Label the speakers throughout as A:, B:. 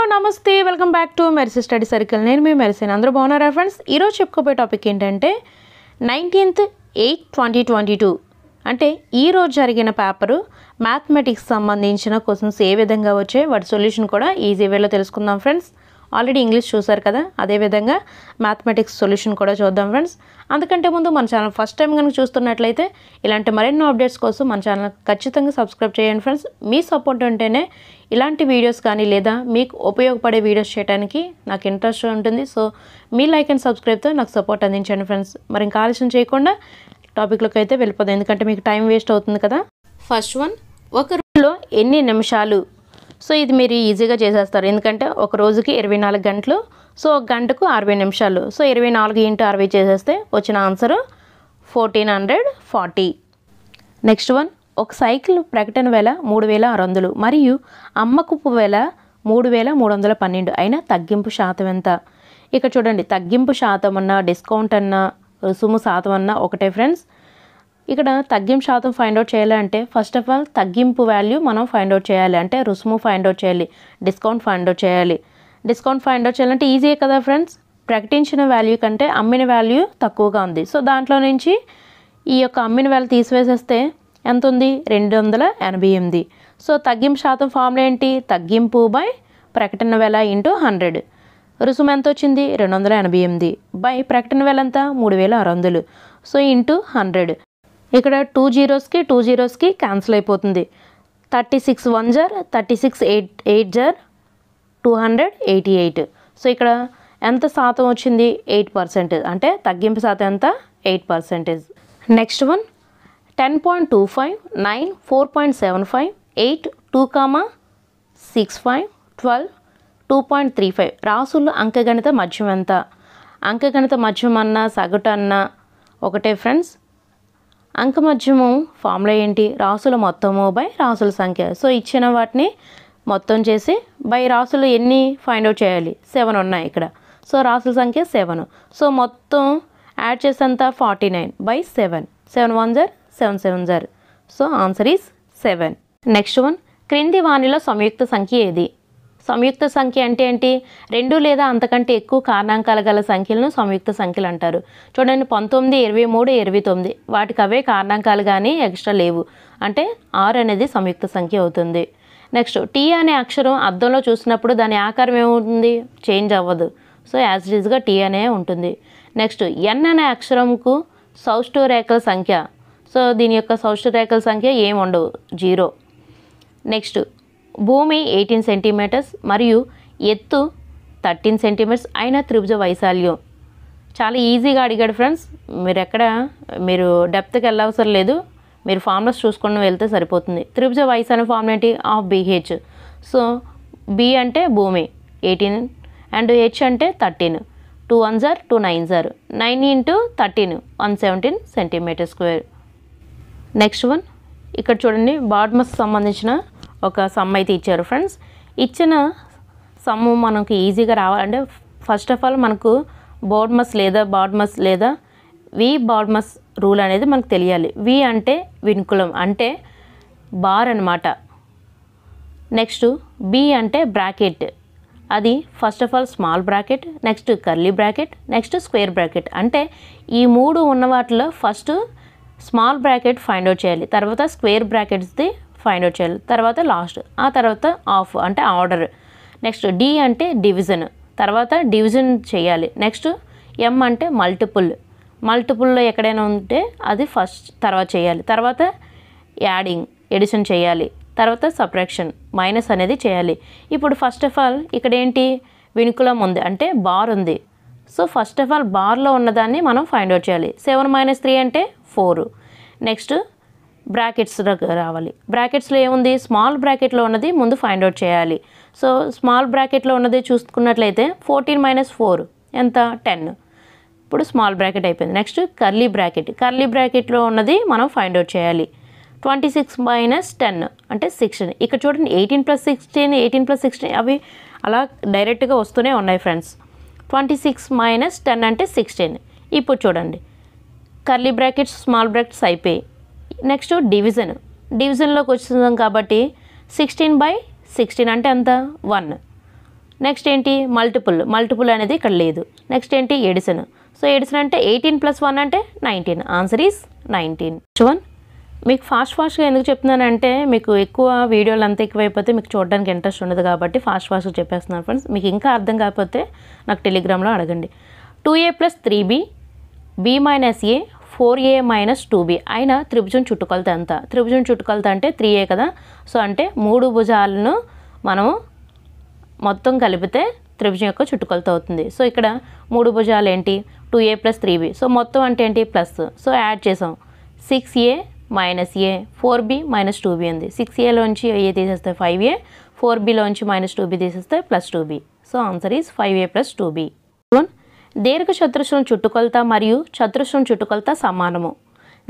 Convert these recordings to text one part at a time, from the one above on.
A: Hello నమస్తే welcome back to Merisi study circle. నేను మీ మెరిసిన్ అందరూ బాగున్నారా ఫ్రెండ్స్? ఈరోజు చెప్పుకోబోయే టాపిక్ ఏంటంటే nineteenth eight twenty twenty two. అంటే ఈరోజు జరిగిన పేపరు మ్యాథమెటిక్స్ సంబంధించిన క్వశ్చన్స్ ఏ విధంగా వచ్చాయి వాటి సొల్యూషన్ కూడా ఈజీ వేలో తెలుసుకుందాం ఫ్రెండ్స్. ఆల్రెడీ ఇంగ్లీష్ చూసారు కదా అదేవిధంగా మ్యాథమెటిక్స్ సొల్యూషన్ కూడా చూద్దాం ఫ్రెండ్స్. అందుకంటే ముందు మన ఛానల్ ఫస్ట్ టైం కనుక చూస్తున్నట్లయితే ఇలాంటి మరెన్నో అప్డేట్స్ కోసం మన ఛానల్ ఖచ్చితంగా సబ్స్క్రైబ్ చేయండి ఫ్రెండ్స్. మీ సపోర్ట్ ఉంటేనే ఇలాంటి వీడియోస్ కానీ లేదా మీకు ఉపయోగపడే వీడియోస్ చేయడానికి నాకు ఇంట్రెస్ట్ ఉంటుంది. సో మీ లైక్ అండ్ సబ్స్క్రైబ్తో నాకు సపోర్ట్ అందించండి ఫ్రెండ్స్. మరి ఇంకా ఆలస్యం చేయకుండా టాపిక్లోకి అయితే వెళ్ళిపోతుంది ఎందుకంటే మీకు టైం వేస్ట్ అవుతుంది కదా. ఫస్ట్ వన్ ఒక రోజులో ఎన్ని నిమిషాలు? సో ఇది మీరు ఈజీగా చేసేస్తారు. ఎందుకంటే ఒక రోజుకి ఇరవై నాలుగు గంటలు. సో ఒక గంటకు అరవై నిమిషాలు. సో ఇరవై నాలుగు ఇంటూ అరవై చేసేస్తే వచ్చిన answer fourteen hundred forty. Next one ఒక సైకిల్ ప్రకటన వేల మూడు వేల ఆరు వందలు మరియు అమ్మకపు వేల మూడు వేల మూడు వందల పన్నెండు. అయినా తగ్గింపు శాతం ఎంత? ఇక్కడ చూడండి తగ్గింపు శాతం అన్నా డిస్కౌంట్ అన్నా రుసుము శాతం అన్నా ఒకటే ఫ్రెండ్స్. ఇక్కడ తగ్గింపు శాతం ఫైండ్ అవుట్ చేయాలంటే ఫస్ట్ ఆఫ్ ఆల్ తగ్గింపు వాల్యూ మనం ఫైండ్ అవుట్ చేయాలి. అంటే రుసుము ఫైండ్ అవుట్ చేయాలి డిస్కౌంట్ ఫైండ్ అవుట్ చేయాలి. డిస్కౌంట్ ఫైండ్ అవుట్ చేయాలంటే ఈజీయే కదా ఫ్రెండ్స్ ప్రకటించిన వాల్యూ కంటే అమ్మిన వాల్యూ తక్కువగా ఉంది. సో దాంట్లో నుంచి ఈ యొక్క అమ్మిన వాల్యూ తీసివేసేస్తే ఎంత ఉంది? రెండు వందల ఎనభై ఎనిమిది. సో తగ్గింపు శాతం ఫార్ములా ఏంటి? తగ్గింపు బై ప్రకటన వేల ఇంటూ హండ్రెడ్ రుసుము ఎంత వచ్చింది? రెండు వందల ఎనభై ఎనిమిది. బై ప్రకటన వేల ఎంత? మూడు వేల ఆరు వందలు. సో ఇంటూ హండ్రెడ్ ఇక్కడ టూ జీరోస్కి టూ జీరోస్కి క్యాన్సిల్ అయిపోతుంది. థర్టీ సిక్స్ వన్ జర్ thirty six eight eight జర్ two hundred eighty eight. So ఇక్కడ ఎంత శాతం వచ్చింది? Eight percentage. అంటే తగ్గింపు శాతం ఎంత? Eight percentage. Next one ten point two five nine four point seven five eight two comma six five twelve two point three five. రాసులు అంకగణిత మధ్యం ఎంత? అంకగణిత మధ్యం అన్నా సగటు అన్నా ఒకటే ఫ్రెండ్స్ అంకమధ్యము ఫార్ములా ఏంటి? రాసుల మొత్తము బై రాసుల సంఖ్య. సో ఇచ్చిన వాటిని మొత్తం చేసి బై రాసులు ఎన్ని ఫైండ్ అవుట్ చేయాలి? సెవెన్ ఉన్నాయి ఇక్కడ. సో రాసుల సంఖ్య సెవెన్. సో మొత్తం యాడ్ చేసేంత forty nine by seven. Seven one జర్ seven seven జర్ so answer is seven. Next one క్రింది వాణిలో సంయుక్త సంఖ్య ఏది? సంయుక్త సంఖ్య అంటే ఏంటి? రెండు లేదా అంతకంటే ఎక్కువ కారణాంకాలు గల సంఖ్యలను సంయుక్త సంఖ్యలు అంటారు. చూడండి పంతొమ్మిది ఇరవై మూడు ఇరవై తొమ్మిది. వాటికి అవే కారణాంకాలు కానీ ఎక్స్ట్రా లేవు. అంటే ఆరు అనేది సంయుక్త సంఖ్య అవుతుంది. నెక్స్ట్ టీ అనే అక్షరం అద్దంలో చూసినప్పుడు దాని ఆకారం ఏమవుతుంది చేంజ్ అవ్వదు. సో యాజ్ ఇట్ టీ అనే ఉంటుంది. నెక్స్ట్ ఎన్ అనే అక్షరంకు సౌష్ఠు రేఖల సంఖ్య. సో దీని యొక్క సౌష్ఠు రేఖల సంఖ్య ఏమి ఉండవు జీరో. నెక్స్ట్ భూమి ఎయిటీన్ సెంటీమీటర్స్ మరియు ఎత్తు థర్టీన్ సెంటీమీటర్స్ అయిన త్రిభుజ వైశాల్యం. చాలా ఈజీగా అడిగాడు ఫ్రెండ్స్. మీరు ఎక్కడ మీరు డెప్త్కి వెళ్ళవసరం లేదు. మీరు ఫార్ములాస్ చూసుకుని వెళ్తే సరిపోతుంది. త్రిభుజ వైశాల్యం ఫార్ములా ఏంటి? Of BH. సో బి అంటే భూమి ఎయిటీన్. అండ్ హెచ్ అంటే thirteen. Two one jar two nine jar. Nine into thirteen one seventeen centimetre square. Next one. ఇక్కడ చూడండి బాడ్మస్ సంబంధించిన ఒక సమ్ అయితే ఇచ్చారు ఫ్రెండ్స్ ఇచ్చిన సమ్ము మనకు ఈజీగా రావాలంటే ఫస్ట్ ఆఫ్ ఆల్ మనకు బోర్డ్మస్ లేదా బాడ్మస్ లేదా వి బాడ్మస్ రూల్ అనేది మనకు తెలియాలి. వి అంటే వినుకులం అంటే బార్ అనమాట నెక్స్ట్ బి అంటే బ్రాకెట్ అది first of all small bracket next curly bracket next square bracket అంటే ఈ మూడు ఉన్న వాటిలో first small bracket find out చేయాలి. తర్వాత స్క్వేర్ బ్రాకెట్స్ది ఫైండ్ అవుట్ చేయాలి. తర్వాత లాస్ట్ ఆ తర్వాత ఆఫ్ అంటే ఆర్డర్ నెక్స్ట్ డి అంటే డివిజన్ తర్వాత డివిజన్ చేయాలి. నెక్స్ట్ ఎం అంటే మల్టిపుల్ మల్టిపుల్లో ఎక్కడైనా ఉంటే అది ఫస్ట్ తర్వాత చేయాలి. తర్వాత యాడింగ్ ఎడిషన్ చేయాలి. తర్వాత సప్రాక్షన్ మైనస్ అనేది చేయాలి. ఇప్పుడు ఫస్ట్ ఆఫ్ ఆల్ ఇక్కడ ఏంటి? వినుకులం ఉంది. అంటే బార్ ఉంది. సో ఫస్ట్ ఆఫ్ ఆల్ బార్లో ఉన్నదాన్ని మనం ఫైండ్ అవుట్ చేయాలి. సెవెన్ మైనస్ త్రీ అంటే ఫోర్ నెక్స్ట్ బ్రాకెట్స్ రావాలి. బ్రాకెట్స్లో ఏముంది? స్మాల్ బ్రాకెట్లో ఉన్నది ముందు ఫైండ్ అవుట్ చేయాలి. సో స్మాల్ బ్రాకెట్లో ఉన్నది చూసుకున్నట్లయితే ఫోర్టీన్ మైనస్ ఫోర్ ఎంత? టెన్. ఇప్పుడు స్మాల్ బ్రాకెట్ అయిపోయింది. Next curly bracket. కర్లీ బ్రాకెట్లో ఉన్నది మనం ఫైండ్ అవుట్ చేయాలి. ట్వంటీ సిక్స్ మైనస్ టెన్ అంటే సిక్స్టీన్. ఇక్కడ చూడండి eighteen plus sixteen eighteen plus sixteen అవి అలా డైరెక్ట్గా వస్తూనే ఉన్నాయి friends. Twenty six minus ten అంటే సిక్స్టీన్. ఇప్పుడు చూడండి కర్లీ బ్రాకెట్స్ స్మాల్ బ్రాకెట్స్ అయిపోయి నెక్స్ట్ డివిజన్. డివిజన్లోకి వచ్చిందాం కాబట్టి సిక్స్టీన్ బై సిక్స్టీన్ అంటే ఎంత? వన్. నెక్స్ట్ ఏంటి? మల్టిపుల్. మల్టిపుల్ అనేది ఇక్కడ లేదు. నెక్స్ట్ ఏంటి? ఎడిసన్. సో ఎడిసన్ అంటే ఎయిటీన్ ప్లస్ వన్ అంటే nineteen. Answer is nineteen. One. మీకు ఫాస్ట్ ఫాస్ట్గా ఎందుకు చెప్తున్నానంటే మీకు ఎక్కువ వీడియోలు అంతా ఎక్కువైపోతే మీకు చూడడానికి ఇంట్రెస్ట్ ఉండదు కాబట్టి ఫాస్ట్ ఫాస్ట్గా చెప్పేస్తున్నాను ఫ్రెండ్స్. మీకు ఇంకా అర్థం కాకపోతే నాకు టెలిగ్రామ్లో అడగండి. Two a plus three b. B minus a four a minus two b. అయినా త్రిభుజం చుట్టుకొలత ఎంత? త్రిభుజం చుట్టుకొలత అంటే త్రీ ఏ కదా. సో అంటే మూడు భుజాలను మనము మొత్తం కలిపితే త్రిభుజం యొక్క చుట్టుకొలత అవుతుంది. సో ఇక్కడ మూడు భుజాలు ఏంటి? Two a plus three b. So మొత్తం అంటే ఏంటి? ప్లస్. సో యాడ్ చేసాం. Six a minus a four b minus two b ఉంది. సిక్స్ ఏలోంచి ఏ తీసేస్తే ఫైవ్ ఏ ఫోర్ బిలోంచి మైనస్ టూ బి తీసేస్తే plus two b. So answer is five a plus two b. One దీర్ఘ చతురస్రం చుట్టుకొలత మరియు చతురస్రం చుట్టుకొలత సమానము.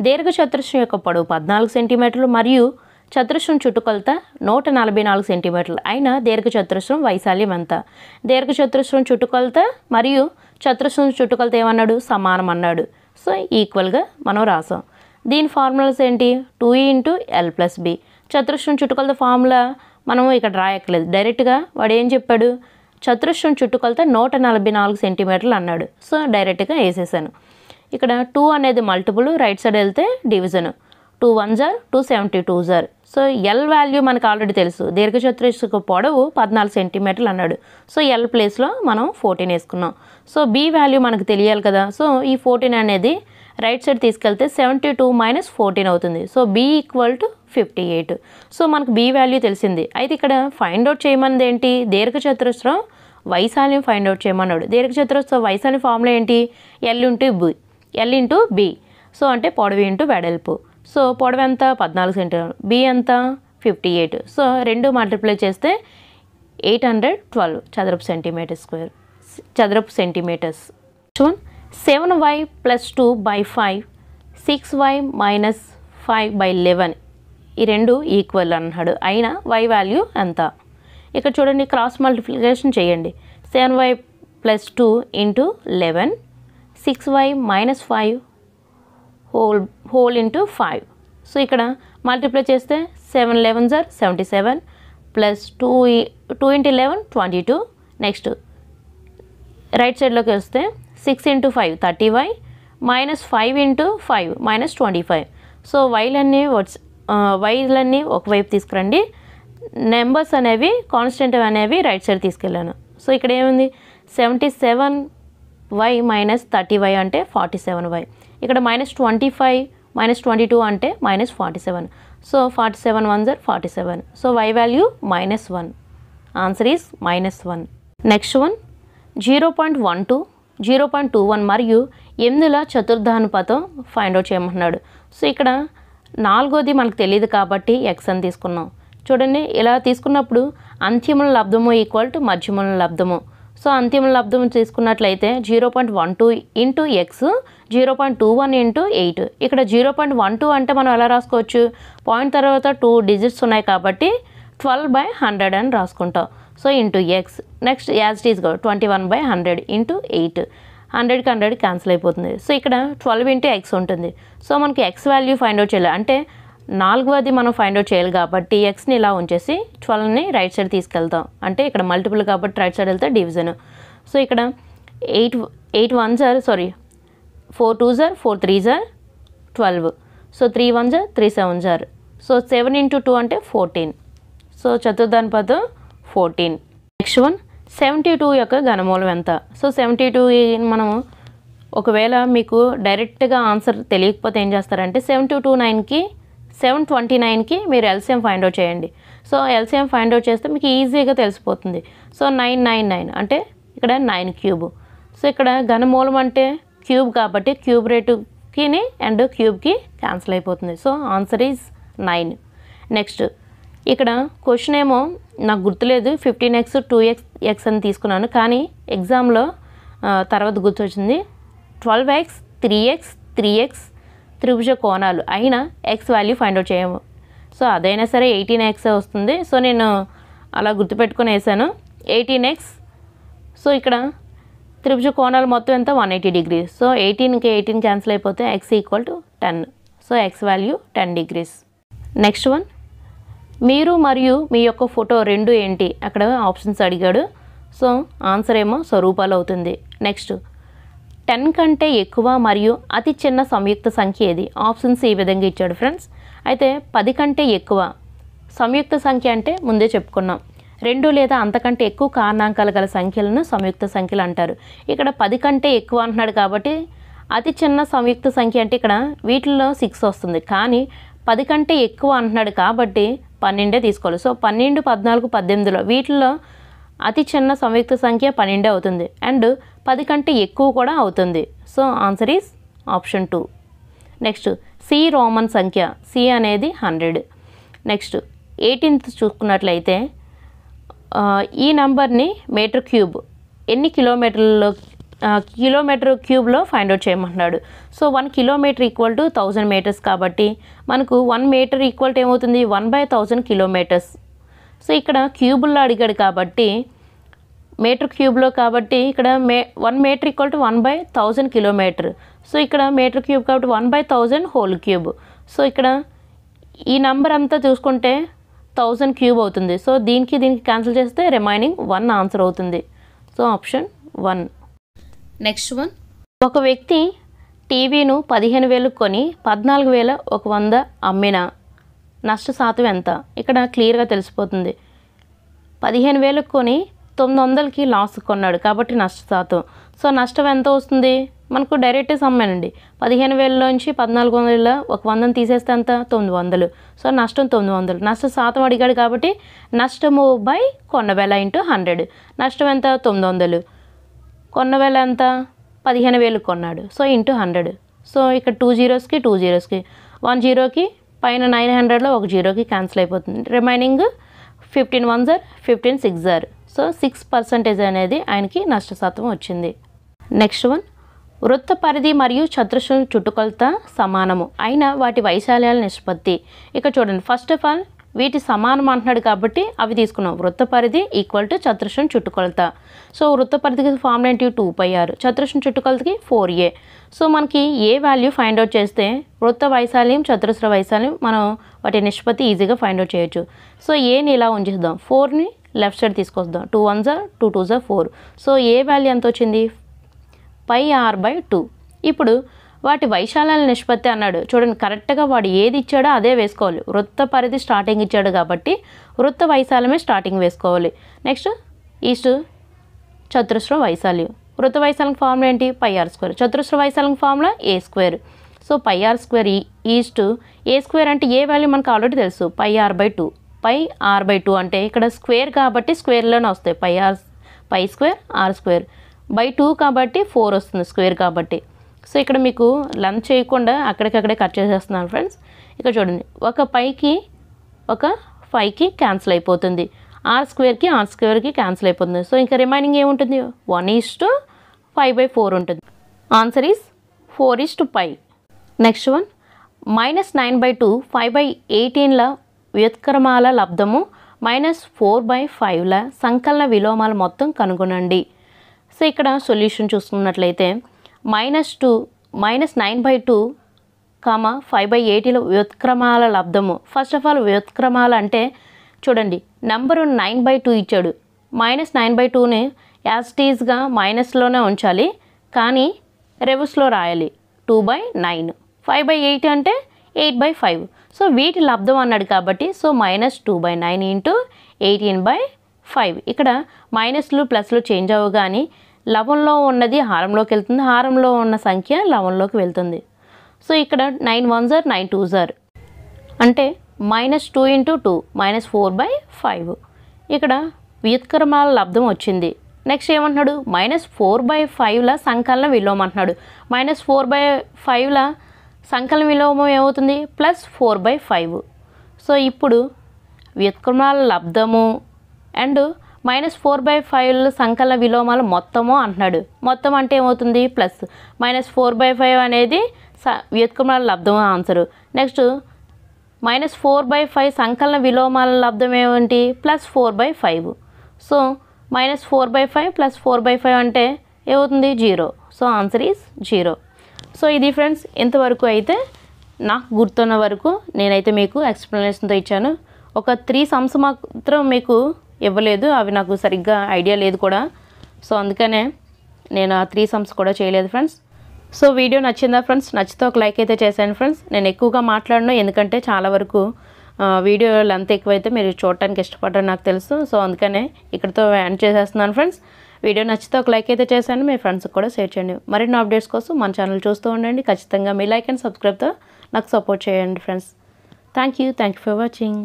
A: దీర్ఘ చతురస్రం యొక్క పొడవు పద్నాలుగు సెంటీమీటర్లు మరియు చతురస్రం చుట్టుకొలత నూట నలభై నాలుగు సెంటీమీటర్లు. అయిన దీర్ఘ చతురస్రం వైశాల్యం ఎంత? దీర్ఘ చతుర్స్రం చుట్టుకొలత మరియు చతురస్రం చుట్టుకొలత ఏమన్నాడు? సమానం అన్నాడు. సో ఈక్వల్గా మనం రాసాం. దీని ఫార్ములాస్ ఏంటి? Two into l plus b. చతురస్రం చుట్టుకొలత ఫార్ములా మనం ఇక్కడ రాయక్కలేదు డైరెక్ట్గా వాడు ఏం చెప్పాడు? చతురస్రం చుట్టుకొలత నూట నలభై నాలుగు సెంటీమీటర్లు అన్నాడు. సో డైరెక్ట్గా వేసేసాను. ఇక్కడ టూ అనేది మల్టిపుల్ రైట్ సైడ్ వెళ్తే division two one jar two seventy two జార్. సో ఎల్ వాల్యూ మనకు ఆల్రెడీ తెలుసు. దీర్ఘచతురస్రక పొడవు పద్నాలుగు సెంటీమీటర్లు అన్నాడు. సో ఎల్ ప్లేస్లో మనం ఫోర్టీన్ వేసుకున్నాం. సో బి వాల్యూ మనకు తెలియాలి కదా. సో ఈ ఫోర్టీన్ అనేది రైట్ సైడ్ తీసుకెళ్తే సెవెంటీ టూ మైనస్ ఫోర్టీన్ అవుతుంది. So b equal to fifty eight. So మనకు బి వాల్యూ తెలిసింది. అయితే ఇక్కడ ఫైండ్ అవుట్ చేయమన్నది ఏంటి? దీర్ఘచతురస్రం వైశాల్యం ఫైండ్ అవుట్ చేయమన్నాడు. దీర్ఘచతురస్రం వైశాల్యం ఫార్ములా ఏంటి? L into b l into b so అంటే పొడవు ఇంటూ వెడల్పు. సో పొడవు ఎంత? పద్నాలుగు సెంటీమీటర్. బి ఎంత? Fifty eight. సో రెండు మల్టిప్లై చేస్తే ఎయిట్ హండ్రెడ్ ట్వెల్వ్. చదరపు సెంటీమీటర్ స్క్వేర్. చదరపు centimetres. చూన్ seven y plus two by five six y minus five by eleven ఈ రెండు ఈక్వల్ అన్నాడు. అయినా వై వాల్యూ ఎంత? ఇక్కడ చూడండి క్రాస్ మల్టిప్లికేషన్ చేయండి. Seven y plus two into eleven six y minus five whole whole into five so ఇక్కడ multiply చేస్తే seven eleven sir seventy seven plus two two into eleven twenty two next right సైడ్లోకి వస్తే six into five thirty y minus five into five minus twenty five so వైలన్నీ words వైర్లన్నీ ఒకవైపు తీసుకురండి. Numbers అనేవి constant అనేవి right side తీసుకెళ్ళాను. So ఇక్కడ ఏముంది? Seventy seven y minus thirty y అంటే ఫార్టీ సెవెన్ వై ఇక్కడ minus twenty five minus twenty two అంటే minus forty seven so forty seven one జర్ forty seven so y value minus one answer is minus one next one zero point one two zero point two one మరియు ఎనిమిదిల చతుర్థానుపాతం find out చేయమంటున్నాడు. So ఇక్కడ నాలుగోది మనకు తెలియదు కాబట్టి X అని తీసుకున్నాం. చూడండి ఇలా తీసుకున్నప్పుడు అంత్యముల లబ్ధము ఈక్వల్ టు మధ్యముల లబ్ధము సో అంతిమ లబ్ధం తీసుకున్నట్లయితే zero point one two into x zero point two one into eight. ఇక్కడ జీరో పాయింట్ వన్ టూ అంటే మనం ఎలా రాసుకోవచ్చు? పాయింట్ తర్వాత టూ డిజిట్స్ ఉన్నాయి కాబట్టి ట్వెల్వ్ బై హండ్రెడ్ అని రాసుకుంటాం. So into x next as it ఈస్గా twenty one by hundred into eight. హండ్రెడ్కి హండ్రెడ్ క్యాన్సిల్ అయిపోతుంది. సో ఇక్కడ ట్వెల్వ్ ఇంటూ ఎక్స్ ఉంటుంది. సో మనకి ఎక్స్ వాల్యూ ఫైండ్ అవుట్ చేయాలి. అంటే నాలుగవది మనం ఫైండ్ అవుట్ చేయాలి కాబట్టి ఎక్స్ని ఇలా ఉంచేసి ట్వెల్వ్ని రైట్ సైడ్ తీసుకెళ్తాం. అంటే ఇక్కడ మల్టిపుల్ కాబట్టి రైట్ సైడ్ వెళ్తే డివిజన్. సో ఇక్కడ ఎయిట్ ఎయిట్ వన్ జార్ సారీ ఫోర్ టూ జార్ ఫోర్ త్రీ జార్ ట్వెల్వ్. సో త్రీ వన్ జార్ త్రీ సెవెన్ జార్. సో సెవెన్ ఇంటూ టూ అంటే fourteen. So చతుర్దానిపదం fourteen. Next one seventy two యొక్క ఘనమూలం ఎంత? సో సెవెంటీ టూ మనము ఒకవేళ మీకు డైరెక్ట్గా ఆన్సర్ తెలియకపోతే ఏం చేస్తారంటే సెవెన్ టూ టూ నైన్కి సెవెన్ ట్వంటీ నైన్కి మీరు ఎల్సిఎం ఫైండ్ అవుట్ చేయండి. సో ఎల్సిఎం ఫైండ్ అవుట్ చేస్తే మీకు ఈజీగా తెలిసిపోతుంది. సో నైన్ నైన్ నైన్ అంటే ఇక్కడ నైన్ క్యూబ్. సో ఇక్కడ ఘనమూలం అంటే క్యూబ్ కాబట్టి క్యూబ్ రేటుకి అండ్ క్యూబ్కి క్యాన్సిల్ అయిపోతుంది. So answer is nine. Next ఇక్కడ క్వశ్చన్ ఏమో నాకు గుర్తులేదు fifteen x two x x అని తీసుకున్నాను కానీ ఎగ్జామ్లో తర్వాత గుర్తొచ్చింది. Twelve x three x three x త్రిభుజ కోణాలు. అయినా ఎక్స్ వాల్యూ ఫైండ్ అవుట్ చేయము. సో అదైనా సరే ఎయిటీన్ ఎక్స్ వస్తుంది. సో నేను అలా గుర్తుపెట్టుకుని వేసాను. ఎయిటీన్ ఎక్స్ సో ఇక్కడ త్రిభుజ కోణాలు మొత్తం ఎంత? వన్ ఎయిటీ డిగ్రీస్ సో ఎయిటీన్కి ఎయిటీన్ క్యాన్సిల్ అయిపోతే x equal to ten so x value ten degrees next one మీరు మరియు మీ యొక్క ఫోటో రెండు ఏంటి? అక్కడ ఆప్షన్స్ అడిగాడు. సో ఆన్సర్ ఏమో స్వరూపాలు అవుతుంది. నెక్స్ట్. టెన్ కంటే ఎక్కువ మరియు అతి చిన్న సంయుక్త సంఖ్య ఏది? ఆప్షన్స్ ఈ విధంగా ఇచ్చాడు ఫ్రెండ్స్. అయితే పది కంటే ఎక్కువ. సంయుక్త సంఖ్య అంటే ముందే చెప్పుకున్నాం. రెండు లేదా అంతకంటే ఎక్కువ కారణాంకాలు గల సంఖ్యలను సంయుక్త సంఖ్యలు అంటారు. ఇక్కడ పది కంటే ఎక్కువ అంటున్నాడు కాబట్టి అతి చిన్న సంయుక్త సంఖ్య అంటే ఇక్కడ వీటిల్లో సిక్స్ వస్తుంది. కానీ పది కంటే ఎక్కువ అంటున్నాడు కాబట్టి పన్నెండే తీసుకోవాలి. సో పన్నెండు పద్నాలుగు పద్దెనిమిదిలో వీటిలో అతి చిన్న సంయుక్త సంఖ్య పన్నెండే అవుతుంది. అండ్ పది కంటే ఎక్కువ కూడా అవుతుంది. So answer is option two. Next C Roman సంఖ్య. సి అనేది హండ్రెడ్. నెక్స్ట్ ఎయిటీన్త్ చూసుకున్నట్లయితే ఈ నంబర్ని మీటర్ క్యూబ్ ఎన్ని కిలోమీటర్లలో కిలోమీటర్ క్యూబ్లో ఫైండ్ అవుట్ చేయమంటున్నాడు. So one kilometer equal to thousand meters కాబట్టి మనకు వన్ మీటర్ ఈక్వల్ టు ఏమవుతుంది? One by thousand kilometers so ఇక్కడ క్యూబుల్లో అడిగాడు కాబట్టి మీటర్ క్యూబ్లో కాబట్టి ఇక్కడ మే one meter equal to one by thousand kilometer so ఇక్కడ మీటర్ క్యూబ్ కాబట్టి one by thousand whole cube so ఇక్కడ ఈ నెంబర్ అంతా చూసుకుంటే థౌజండ్ క్యూబ్ అవుతుంది. సో దీనికి దీనికి క్యాన్సిల్ చేస్తే రిమైనింగ్ వన్ ఆన్సర్ అవుతుంది. So option one next one. ఒక వ్యక్తి టీవీను పదిహేను వేలకు కొని పద్నాలుగు వేల ఒక వంద అమ్మిన నష్ట శాతం ఎంత? ఇక్కడ క్లియర్గా తెలిసిపోతుంది. పదిహేను వేలకు కొని తొమ్మిది వందలకి లాస్ కొన్నాడు కాబట్టి నష్ట శాతం సో నష్టం ఎంత వస్తుంది? మనకు డైరెక్ట్ సమ్మేనండి. పదిహేను వేలలోంచి పద్నాలుగు వందల ఒక వందను తీసేస్తే ఎంత? తొమ్మిది వందలు. సో నష్టం తొమ్మిది వందలు. నష్ట శాతం అడిగాడు కాబట్టి నష్టము బై కొన్న వేల ఇంటూ హండ్రెడ్. నష్టం ఎంత? తొమ్మిది వందలు. కొన్న వేళ ఎంత? పదిహేను వేలు కొన్నాడు. So into hundred. సో ఇక్కడ టూ జీరోస్కి టూ జీరోస్కి. వన్ జీరోకి పైన నైన్ హండ్రెడ్లో ఒక జీరోకి క్యాన్సిల్ అయిపోతుంది. రిమైనింగ్ ఫిఫ్టీన్ వన్ జార్ ఫిఫ్టీన్ సిక్స్ జార్. సో సిక్స్ పర్సెంటేజ్ అనేది ఆయనకి నష్ట శాతం వచ్చింది. Next one. వృత్త పరిధి మరియు చతురస్రం చుట్టుకొలత సమానము. అయిన వాటి వైశాల్యాల నిష్పత్తి. ఇక చూడండి. ఫస్ట్ ఆఫ్ ఆల్ వీటి సమానం అంటున్నాడు కాబట్టి అవి తీసుకున్నాం. వృత్త పరిధి ఈక్వల్ టు చతురస్రం చుట్టుకొలత. సో వృత్త పరిధికి ఫార్ములా ఏంటి? టూ పై ఆరు చతురస్రం చుట్టుకొలతకి ఫోర్ ఏ సో మనకి ఏ వాల్యూ ఫైండ్ అవుట్ చేస్తే వృత్త వైశాల్యం చతురస్ర వైశాల్యం మనం వాటి నిష్పత్తి ఈజీగా ఫైండ్ అవుట్ చేయొచ్చు. సో ఏని ఇలా ఉంచేద్దాం? ఫోర్ని లెఫ్ట్ సైడ్ తీసుకొద్దాం టూ వన్ జా టూ టూ జా ఫోర్ సో ఏ వాల్యూ ఎంత వచ్చింది? పై ఆర్ బై టూ ఇప్పుడు వాటి వైశాల్యాల నిష్పత్తి అన్నాడు. చూడండి కరెక్ట్గా వాడు ఏది ఇచ్చాడో అదే వేసుకోవాలి. వృత్త పరిధి స్టార్టింగ్ ఇచ్చాడు కాబట్టి వృత్త వైశాల్యమే స్టార్టింగ్ వేసుకోవాలి. నెక్స్ట్ ఈస్ట్ చతురస్ర వైశాల్యం. వృత్త వైశాల్యం ఫార్ములా ఏంటి? Pi r square. చతురస్ర వైశాల్యం formula a square? So pi r square ఈ ఈస్ట్ ఏ స్క్వేర్ అంటే ఏ వాల్యూ మనకు ఆల్రెడీ తెలుసు? Pi r by two. Pi r by two అంటే ఇక్కడ స్క్వేర్ కాబట్టి స్క్వేర్లోనే వస్తాయి. Pi r pi square r square. By two కాబట్టి ఫోర్ వస్తుంది స్క్వేర్ కాబట్టి. సో ఇక్కడ మీకు లంచ్ చేయకుండా అక్కడికక్కడే కట్ చేసేస్తున్నాను ఫ్రెండ్స్. ఇక్కడ చూడండి ఒక పైకి ఒక ఫైవ్కి క్యాన్సిల్ అయిపోతుంది. ఆర్ స్క్వేర్కి ఆర్ స్క్వేర్కి క్యాన్సిల్ అయిపోతుంది. సో ఇంకా రిమైనింగ్ ఏముంటుంది? One is to five by four ఉంటుంది. Answer is four is to five. Next one minus nine by two five by ఎయిటీన్ల వ్యుత్క్రమాల లబ్ధము మైనస్ ఫోర్ బై ఫైవ్ల సంకలన విలోమాల మొత్తం కనుగొనండి. సో ఇక్కడ సొల్యూషన్ చూసుకున్నట్లయితే minus two minus nine by two comma five by ఎయిటీలో వ్యుత్క్రమాల లబ్ధము ఫస్ట్ ఆఫ్ ఆల్ వ్యుత్క్రమాలు అంటే చూడండి నెంబరు నైన్ బై టూ ఇచ్చాడు. మైనస్ నైన్ బై టూని యాస్టీస్గా మైనస్లోనే ఉంచాలి. కానీ రెవర్స్లో రాయాలి. Two by nine five by eight అంటే ఎయిట్ బై ఫైవ్ సో వీటి లబ్ధం అన్నాడు కాబట్టి so minus two by nine into eighteen by five ఇక్కడ మైనస్లు ప్లస్లు చేంజ్ అవ్వగానే లవంలో ఉన్నది హారంలోకి వెళ్తుంది. హారంలో ఉన్న సంఖ్య లవంలోకి వెళ్తుంది. సో ఇక్కడ నైన్ వన్ జార్ నైన్ టూ జార్. అంటే minus two into two minus four by five. ఇక్కడ వ్యుత్క్రమాల లబ్ధం వచ్చింది. నెక్స్ట్ ఏమంటున్నాడు? మైనస్ ఫోర్ బై ఫైవ్ల సంకలన విలోమం అంటున్నాడు. మైనస్ ఫోర్ బై ఫైవ్ల సంకలన విలోమం ఏమవుతుంది? Plus four by five. So ఇప్పుడు వ్యుత్క్రమాల లబ్ధము and minus four by five సంకలన విలోమాలు మొత్తము అంటున్నాడు. మొత్తం అంటే ఏమవుతుంది? Plus. Minus four by five అనేది స వ్యుత్క్రమాల లబ్ధం answer. Next minus four by five సంకలన విలోమాల లబ్ధం ఏమిటి? Plus four by five. So minus four by five plus four by five అంటే ఏమవుతుంది? Zero. So answer is zero. So ఇది ఫ్రెండ్స్ ఇంతవరకు అయితే నాకు గుర్తున్న వరకు నేనైతే మీకు ఎక్స్ప్లెనేషన్తో ఇచ్చాను. ఒక త్రీ సమ్స్ మాత్రం మీకు ఇవ్వలేదు. అవి నాకు సరిగ్గా ఐడియా లేదు కూడా. సో అందుకనే నేను ఆ త్రీ సమ్స్ కూడా చేయలేదు ఫ్రెండ్స్. సో వీడియో నచ్చిందా ఫ్రెండ్స్? నచ్చితే ఒక లైక్ అయితే చేశాను ఫ్రెండ్స్. నేను ఎక్కువగా మాట్లాడను. ఎందుకంటే చాలా వరకు వీడియో లెంత్ ఎక్కువైతే మీరు చూడటానికి ఇష్టపడరు నాకు తెలుసు. సో అందుకనే ఇక్కడితో ఎండ్ చేసేస్తున్నాను ఫ్రెండ్స్. వీడియో నచ్చితే ఒక లైక్ అయితే చేశాను మీ ఫ్రెండ్స్కి కూడా షేర్ చేయండి. మరిన్ని అప్డేట్స్ కోసం మన ఛానల్ చూస్తూ ఉండండి. ఖచ్చితంగా మీ లైక్ అండ్ సబ్స్క్రైబ్తో నాకు సపోర్ట్ చేయండి friends. Thank you thank you for watching